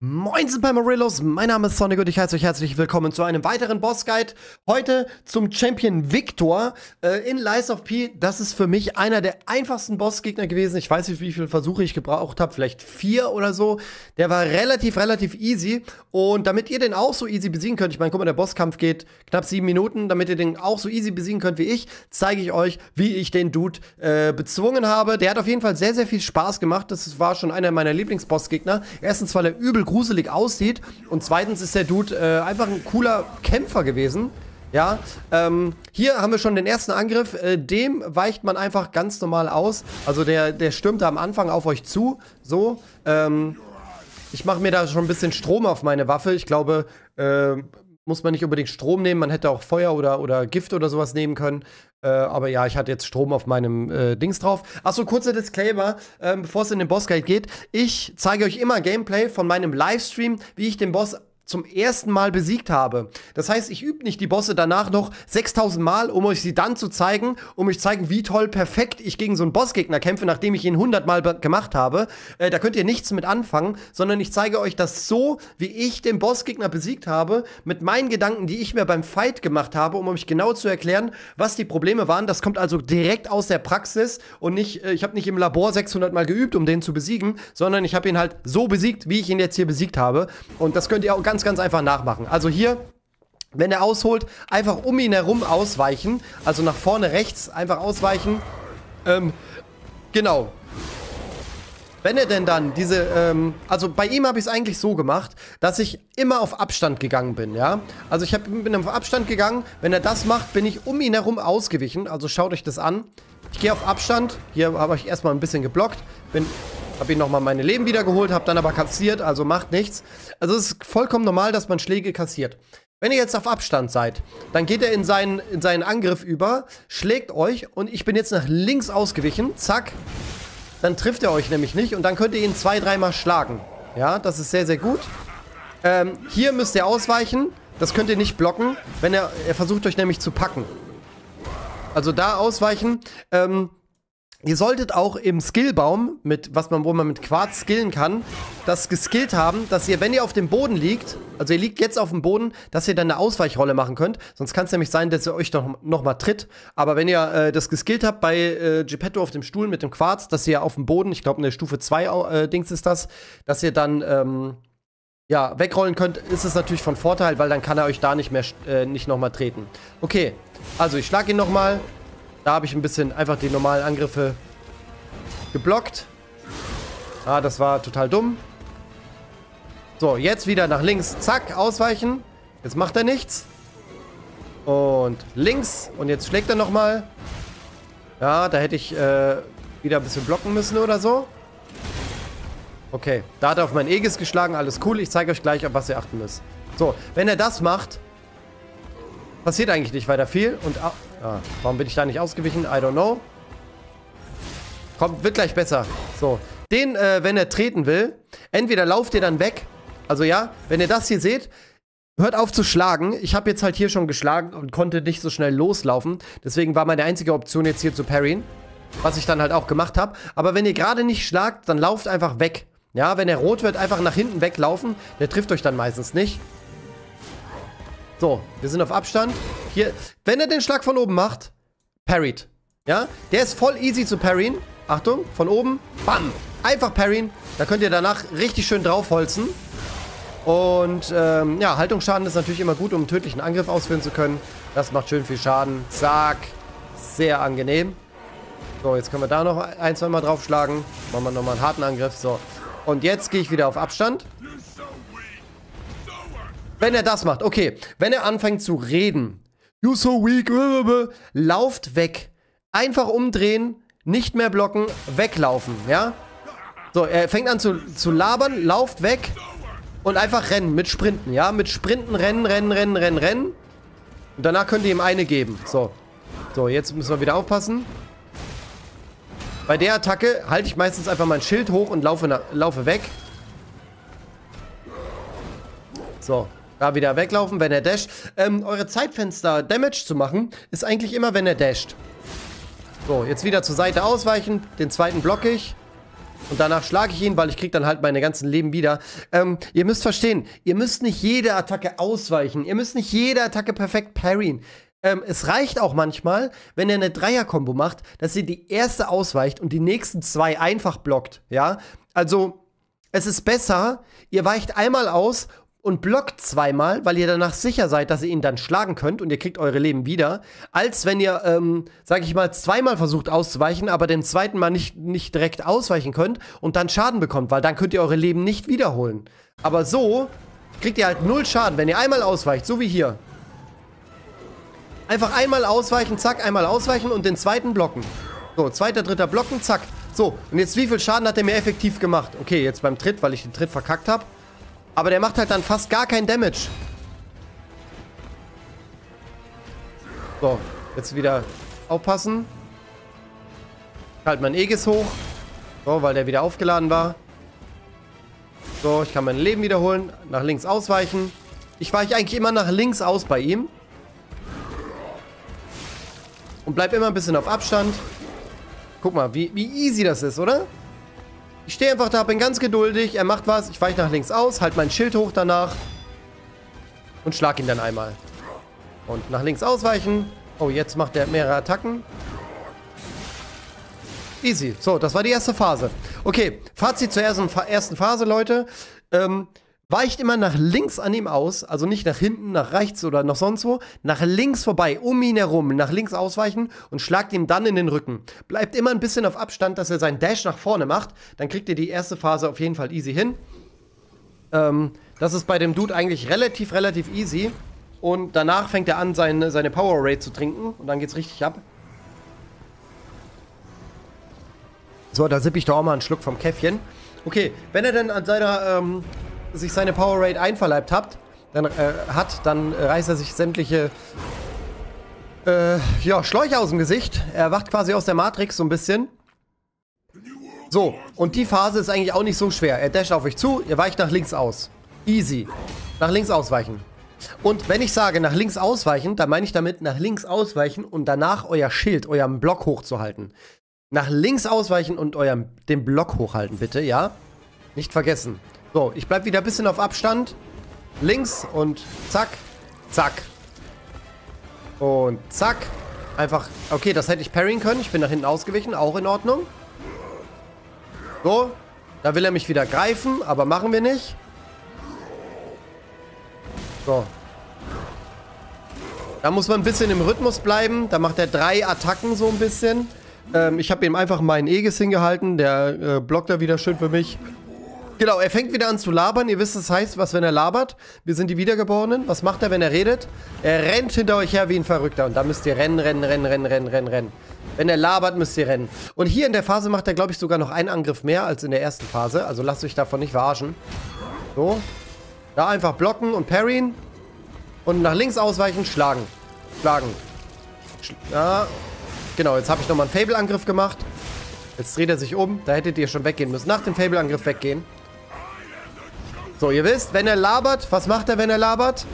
Moin bei Morillos, mein Name ist Sonic und ich heiße euch herzlich willkommen zu einem weiteren Boss-Guide. Heute zum Champion Victor äh, in Lies of P. Das ist für mich einer der einfachsten Bossgegner gewesen. Ich weiß nicht, wie viele Versuche ich gebraucht habe, vielleicht vier oder so. Der war relativ, relativ easy. Und damit ihr den auch so easy besiegen könnt, ich meine, guck mal, der Bosskampf geht knapp sieben Minuten. Damit ihr den auch so easy besiegen könnt wie ich, zeige ich euch, wie ich den Dude äh, bezwungen habe. Der hat auf jeden Fall sehr, sehr viel Spaß gemacht. Das war schon einer meiner Lieblingsbossgegner. Erstens, weil er übel gruselig aussieht. Und zweitens ist der Dude äh, einfach ein cooler Kämpfer gewesen. Ja, ähm, hier haben wir schon den ersten Angriff. Äh, dem weicht man einfach ganz normal aus. Also der, der stürmt da am Anfang auf euch zu. So. Ähm, ich mache mir da schon ein bisschen Strom auf meine Waffe. Ich glaube, äh, muss man nicht unbedingt Strom nehmen. Man hätte auch Feuer oder, oder Gift oder sowas nehmen können. Äh, aber ja, ich hatte jetzt Strom auf meinem äh, Dings drauf. Achso, kurzer Disclaimer, äh, bevor es in den Bossguide geht. Ich zeige euch immer Gameplay von meinem Livestream, wie ich den Boss zum ersten Mal besiegt habe. Das heißt, ich übe nicht die Bosse danach noch 6000 Mal, um euch sie dann zu zeigen, um euch zeigen, wie toll perfekt ich gegen so einen Bossgegner kämpfe, nachdem ich ihn 100 Mal gemacht habe. Äh, da könnt ihr nichts mit anfangen, sondern ich zeige euch das so, wie ich den Bossgegner besiegt habe, mit meinen Gedanken, die ich mir beim Fight gemacht habe, um euch genau zu erklären, was die Probleme waren. Das kommt also direkt aus der Praxis und nicht, äh, ich habe nicht im Labor 600 Mal geübt, um den zu besiegen, sondern ich habe ihn halt so besiegt, wie ich ihn jetzt hier besiegt habe. Und das könnt ihr auch ganz ganz, ganz einfach nachmachen. Also hier, wenn er ausholt, einfach um ihn herum ausweichen. Also nach vorne rechts einfach ausweichen. Ähm, genau. Wenn er denn dann diese, ähm, also bei ihm habe ich es eigentlich so gemacht, dass ich immer auf Abstand gegangen bin, ja. Also ich hab, bin auf Abstand gegangen, wenn er das macht, bin ich um ihn herum ausgewichen. Also schaut euch das an. Ich gehe auf Abstand, hier habe ich erstmal ein bisschen geblockt, bin habe ihn nochmal meine Leben wiedergeholt, habe dann aber kassiert, also macht nichts. Also es ist vollkommen normal, dass man Schläge kassiert. Wenn ihr jetzt auf Abstand seid, dann geht er in seinen, in seinen Angriff über, schlägt euch und ich bin jetzt nach links ausgewichen, zack. Dann trifft er euch nämlich nicht und dann könnt ihr ihn zwei, dreimal schlagen. Ja, das ist sehr, sehr gut. Ähm, hier müsst ihr ausweichen. Das könnt ihr nicht blocken, wenn er, er versucht euch nämlich zu packen. Also da ausweichen. Ähm, Ihr solltet auch im Skillbaum, mit, was man, wo man mit Quarz skillen kann, das geskillt haben, dass ihr, wenn ihr auf dem Boden liegt, also ihr liegt jetzt auf dem Boden, dass ihr dann eine Ausweichrolle machen könnt. Sonst kann es nämlich sein, dass ihr euch noch mal tritt. Aber wenn ihr äh, das geskillt habt bei äh, Geppetto auf dem Stuhl mit dem Quarz, dass ihr auf dem Boden, ich glaube in der Stufe 2 äh, Dings ist das, dass ihr dann ähm, ja, wegrollen könnt, ist es natürlich von Vorteil, weil dann kann er euch da nicht mehr äh, nicht noch treten. Okay, also ich schlage ihn noch mal. Da habe ich ein bisschen einfach die normalen Angriffe geblockt. Ah, das war total dumm. So, jetzt wieder nach links. Zack, ausweichen. Jetzt macht er nichts. Und links. Und jetzt schlägt er nochmal. Ja, da hätte ich äh, wieder ein bisschen blocken müssen oder so. Okay, da hat er auf mein Aegis geschlagen. Alles cool. Ich zeige euch gleich, auf was ihr achten müsst. So, wenn er das macht, passiert eigentlich nicht weiter viel. Und Ah, warum bin ich da nicht ausgewichen? I don't know. Kommt, wird gleich besser. So. Den, äh, wenn er treten will, entweder lauft ihr dann weg. Also ja, wenn ihr das hier seht, hört auf zu schlagen. Ich habe jetzt halt hier schon geschlagen und konnte nicht so schnell loslaufen. Deswegen war meine einzige Option jetzt hier zu parryen. Was ich dann halt auch gemacht habe. Aber wenn ihr gerade nicht schlagt, dann lauft einfach weg. Ja, wenn er rot wird, einfach nach hinten weglaufen. Der trifft euch dann meistens nicht. So, wir sind auf Abstand. Hier, wenn er den Schlag von oben macht, parried. Ja, der ist voll easy zu parryen. Achtung, von oben, bam, einfach parryen. Da könnt ihr danach richtig schön draufholzen. Und ähm, ja, Haltungsschaden ist natürlich immer gut, um einen tödlichen Angriff ausführen zu können. Das macht schön viel Schaden. Zack. Sehr angenehm. So, jetzt können wir da noch ein, zwei Mal draufschlagen. Machen wir nochmal einen harten Angriff. So. Und jetzt gehe ich wieder auf Abstand. Wenn er das macht, okay. Wenn er anfängt zu reden, you so weak, lauft weg. Einfach umdrehen, nicht mehr blocken, weglaufen, ja? So, er fängt an zu, zu labern, lauft weg und einfach rennen mit Sprinten, ja? Mit Sprinten, rennen, rennen, rennen, rennen, rennen. Und danach könnt ihr ihm eine geben. So. So, jetzt müssen wir wieder aufpassen. Bei der Attacke halte ich meistens einfach mein Schild hoch und laufe, laufe weg. So. Da wieder weglaufen, wenn er dasht. Ähm, eure Zeitfenster Damage zu machen, ist eigentlich immer, wenn er dasht. So, jetzt wieder zur Seite ausweichen. Den zweiten blocke ich. Und danach schlage ich ihn, weil ich kriege dann halt meine ganzen Leben wieder. Ähm, ihr müsst verstehen, ihr müsst nicht jede Attacke ausweichen. Ihr müsst nicht jede Attacke perfekt parryen. Ähm, es reicht auch manchmal, wenn er eine Dreier-Kombo macht, dass ihr die erste ausweicht und die nächsten zwei einfach blockt. Ja, also es ist besser, ihr weicht einmal aus und blockt zweimal, weil ihr danach sicher seid, dass ihr ihn dann schlagen könnt und ihr kriegt eure Leben wieder, als wenn ihr, ähm, sag ich mal, zweimal versucht auszuweichen, aber dem zweiten Mal nicht, nicht direkt ausweichen könnt und dann Schaden bekommt, weil dann könnt ihr eure Leben nicht wiederholen. Aber so kriegt ihr halt null Schaden, wenn ihr einmal ausweicht, so wie hier. Einfach einmal ausweichen, zack, einmal ausweichen und den zweiten blocken. So, zweiter, dritter blocken, zack. So, und jetzt wie viel Schaden hat er mir effektiv gemacht? Okay, jetzt beim Tritt, weil ich den Tritt verkackt habe. Aber der macht halt dann fast gar keinen Damage. So, jetzt wieder aufpassen. Halt mein Aegis hoch. So, weil der wieder aufgeladen war. So, ich kann mein Leben wiederholen. Nach links ausweichen. Ich weiche eigentlich immer nach links aus bei ihm. Und bleib immer ein bisschen auf Abstand. Guck mal, wie, wie easy das ist, oder? Ich stehe einfach da, bin ganz geduldig. Er macht was. Ich weiche nach links aus, halt mein Schild hoch danach. Und schlag ihn dann einmal. Und nach links ausweichen. Oh, jetzt macht er mehrere Attacken. Easy. So, das war die erste Phase. Okay, Fazit zur ersten, Phase, Leute. Ähm, weicht immer nach links an ihm aus, also nicht nach hinten, nach rechts oder noch sonst wo, nach links vorbei, um ihn herum, nach links ausweichen und schlagt ihm dann in den Rücken. Bleibt immer ein bisschen auf Abstand, dass er seinen Dash nach vorne macht, dann kriegt ihr die erste Phase auf jeden Fall easy hin. Ähm, das ist bei dem Dude eigentlich relativ, relativ easy. Und danach fängt er an, seine, seine Power Rate zu trinken und dann geht's richtig ab. So, da sippe ich doch auch mal einen Schluck vom Käffchen. Okay, wenn er dann an seiner ähm, sich seine Power Rate einverleibt hat, dann, äh, hat, dann reißt er sich sämtliche äh, ja, Schläuche aus dem Gesicht. Er wacht quasi aus der Matrix so ein bisschen. So, und die Phase ist eigentlich auch nicht so schwer. Er dasht auf euch zu, ihr weicht nach links aus. Easy. Nach links ausweichen. Und wenn ich sage nach links ausweichen, dann meine ich damit nach links ausweichen und danach euer Schild, euren Block hochzuhalten. Nach links ausweichen und euren, den Block hochhalten, bitte, ja? Nicht vergessen. So, ich bleib wieder ein bisschen auf Abstand. Links und zack, zack. Und zack. Einfach, okay, das hätte ich parryen können. Ich bin nach hinten ausgewichen, auch in Ordnung. So, da will er mich wieder greifen, aber machen wir nicht. So. Da muss man ein bisschen im Rhythmus bleiben. Da macht er drei Attacken so ein bisschen. Ähm, ich habe ihm einfach meinen Aegis hingehalten. Der äh, blockt da wieder schön für mich. Genau, er fängt wieder an zu labern. Ihr wisst, das heißt, was, wenn er labert? Wir sind die Wiedergeborenen. Was macht er, wenn er redet? Er rennt hinter euch her wie ein Verrückter. Und da müsst ihr rennen, rennen, rennen, rennen, rennen, rennen, rennen. Wenn er labert, müsst ihr rennen. Und hier in der Phase macht er, glaube ich, sogar noch einen Angriff mehr als in der ersten Phase. Also lasst euch davon nicht verarschen. So. Da einfach blocken und parryen. Und nach links ausweichen, schlagen. Schlagen. Sch ja. Genau, jetzt habe ich nochmal einen Fable-Angriff gemacht. Jetzt dreht er sich um. Da hättet ihr schon weggehen müssen. Nach dem Fable-Angriff weggehen. So, ihr wisst, wenn er labert, was macht er, wenn er labert?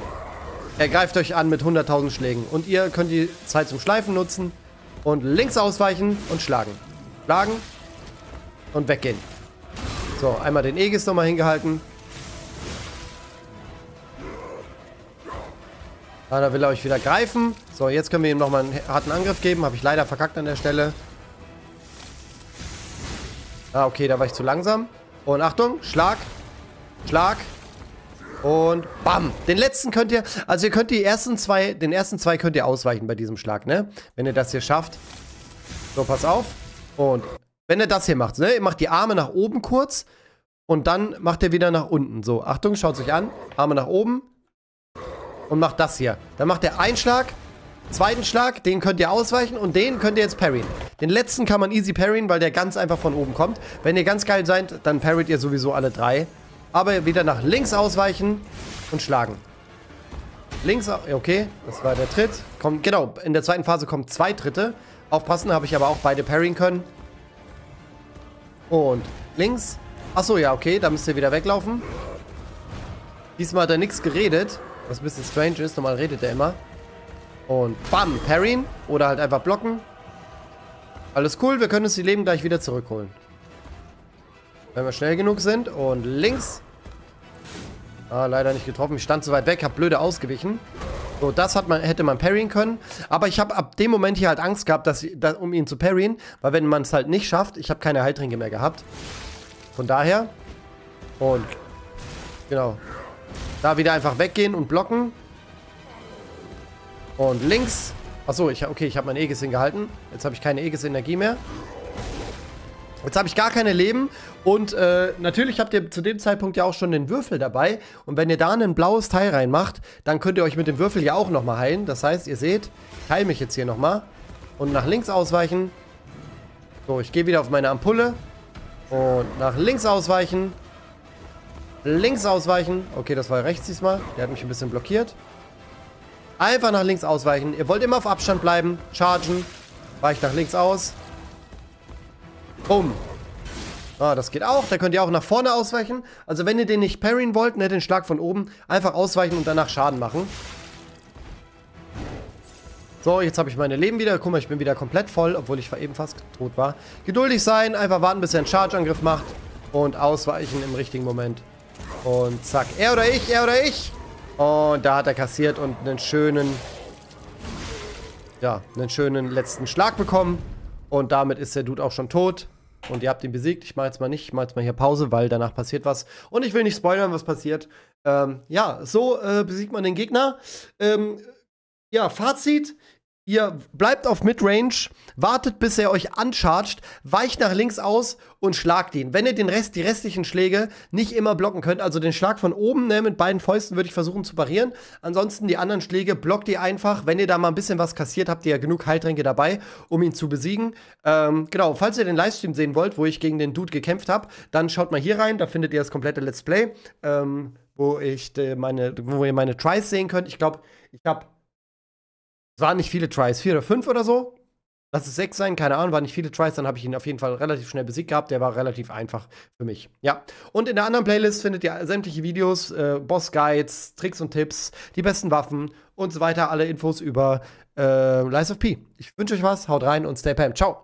Er greift euch an mit 100.000 Schlägen. Und ihr könnt die Zeit zum Schleifen nutzen und links ausweichen und schlagen. Schlagen und weggehen. So, einmal den Aegis nochmal hingehalten. Ah, da will er euch wieder greifen. So, jetzt können wir ihm nochmal einen harten Angriff geben. Habe ich leider verkackt an der Stelle. Ah, okay, da war ich zu langsam. Und Achtung, Schlag. Schlag. Und bam. Den letzten könnt ihr, also ihr könnt die ersten zwei, den ersten zwei könnt ihr ausweichen bei diesem Schlag, ne? Wenn ihr das hier schafft. So, pass auf. Und wenn ihr das hier macht, ne? Ihr macht die Arme nach oben kurz. Und dann macht ihr wieder nach unten. So, Achtung, schaut euch an. Arme nach oben. Und macht das hier. Dann macht ihr einen Schlag, zweiten Schlag, den könnt ihr ausweichen und den könnt ihr jetzt parryen. Den letzten kann man easy parryen, weil der ganz einfach von oben kommt. Wenn ihr ganz geil seid, dann parryt ihr sowieso alle drei. Aber wieder nach links ausweichen und schlagen. Links, okay, das war der Tritt. Kommt, genau, in der zweiten Phase kommen zwei Tritte. Aufpassen, habe ich aber auch beide parryen können. Und links. Achso, ja, okay, da müsst ihr wieder weglaufen. Diesmal hat er nichts geredet, was ein bisschen strange ist. Normal redet er immer. Und bam, parryen oder halt einfach blocken. Alles cool, wir können uns die Leben gleich wieder zurückholen. Wenn wir schnell genug sind. Und links. Ah, leider nicht getroffen. Ich stand zu weit weg, hab blöde ausgewichen. So, das hat man, hätte man parryen können. Aber ich habe ab dem Moment hier halt Angst gehabt, dass, dass, um ihn zu parryen. Weil wenn man es halt nicht schafft, ich habe keine Heiltränke mehr gehabt. Von daher. Und genau. Da wieder einfach weggehen und blocken. Und links. Achso, ich, okay, ich habe mein Aegis hingehalten. Jetzt habe ich keine Aegis-Energie mehr. Jetzt habe ich gar keine Leben und äh, natürlich habt ihr zu dem Zeitpunkt ja auch schon den Würfel dabei und wenn ihr da ein blaues Teil reinmacht, dann könnt ihr euch mit dem Würfel ja auch nochmal heilen. Das heißt, ihr seht, ich heile mich jetzt hier nochmal und nach links ausweichen. So, ich gehe wieder auf meine Ampulle und nach links ausweichen. Links ausweichen. Okay, das war rechts diesmal. Der hat mich ein bisschen blockiert. Einfach nach links ausweichen. Ihr wollt immer auf Abstand bleiben. Chargen. Weicht nach links aus. Bumm. Ah, das geht auch. Da könnt ihr auch nach vorne ausweichen. Also wenn ihr den nicht parryen wollt, ne, den Schlag von oben, einfach ausweichen und danach Schaden machen. So, jetzt habe ich meine Leben wieder. Guck mal, ich bin wieder komplett voll, obwohl ich eben fast tot war. Geduldig sein, einfach warten, bis er einen Charge-Angriff macht. Und ausweichen im richtigen Moment. Und zack. Er oder ich, er oder ich. Und da hat er kassiert und einen schönen... Ja, einen schönen letzten Schlag bekommen. Und damit ist der Dude auch schon tot. Und ihr habt ihn besiegt. Ich mache jetzt mal nicht, ich mache jetzt mal hier Pause, weil danach passiert was. Und ich will nicht spoilern, was passiert. Ähm, ja, so äh, besiegt man den Gegner. Ähm, ja, Fazit. Ihr bleibt auf Midrange, wartet, bis er euch unchargt, weicht nach links aus und schlagt ihn. Wenn ihr den Rest, die restlichen Schläge nicht immer blocken könnt, also den Schlag von oben ne, mit beiden Fäusten würde ich versuchen zu parieren. Ansonsten die anderen Schläge blockt ihr einfach. Wenn ihr da mal ein bisschen was kassiert, habt ihr ja genug Heiltränke dabei, um ihn zu besiegen. Ähm, genau, falls ihr den Livestream sehen wollt, wo ich gegen den Dude gekämpft habe, dann schaut mal hier rein, da findet ihr das komplette Let's Play, ähm, wo, ich de, meine, wo ihr meine Tries sehen könnt. Ich glaube, ich habe es waren nicht viele Tries, vier oder fünf oder so. Lass es sechs sein, keine Ahnung, waren nicht viele Tries, dann habe ich ihn auf jeden Fall relativ schnell besiegt gehabt. Der war relativ einfach für mich. Ja. Und in der anderen Playlist findet ihr sämtliche Videos, äh, Boss-Guides, Tricks und Tipps, die besten Waffen und so weiter. Alle Infos über äh, Lies of P. Ich wünsche euch was, haut rein und stay Pam. Ciao.